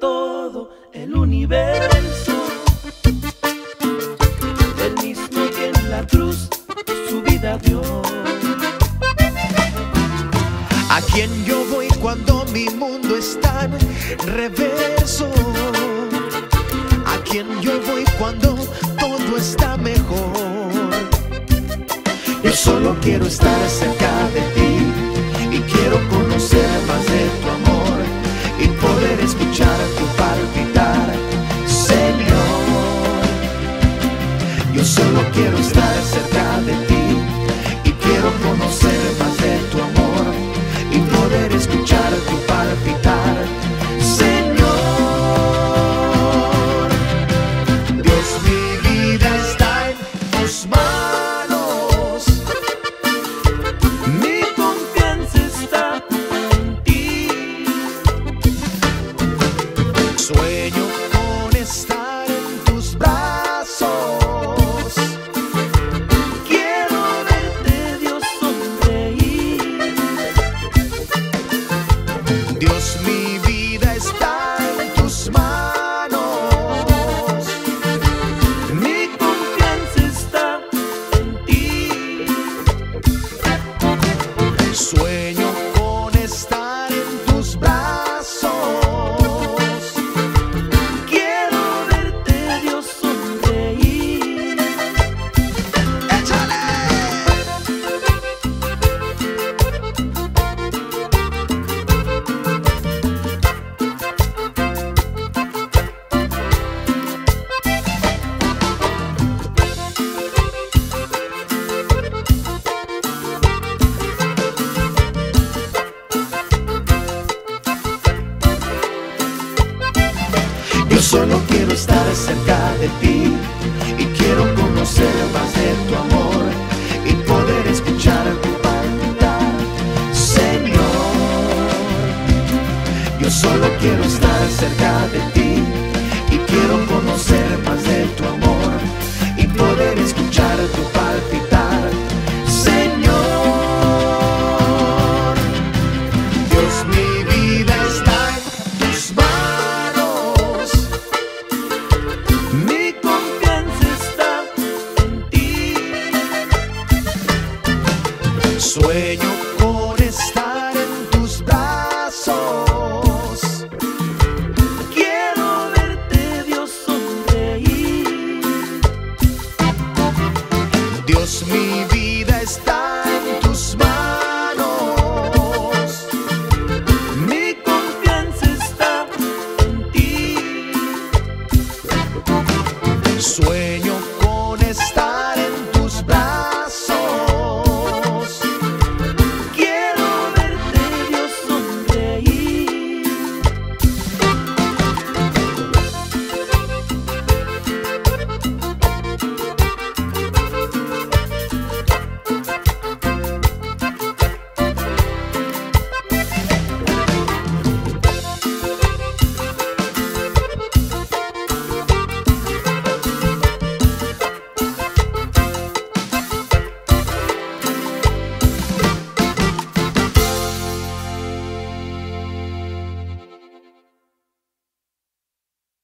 todo el universo. El mismo que en la cruz su vida dio. A quien yo voy cuando mi mundo está en reverso. A quien yo voy cuando todo está mejor. Yo solo quiero estar cerca de ti y quiero conocer más de tu amor. Sueño con estar en tus brazos. Quiero verte, Dios, sonreír. Dios, mi vida está en tus manos. Mi confianza está en ti. Solo quiero estar cerca de ti y quiero conocer más de tu amor y poder escuchar tu palpitar, Señor. Yo solo quiero estar cerca de ti y quiero conocer Sueño con estar en tus brazos. Quiero verte, Dios, sonreír. Dios, mi vida está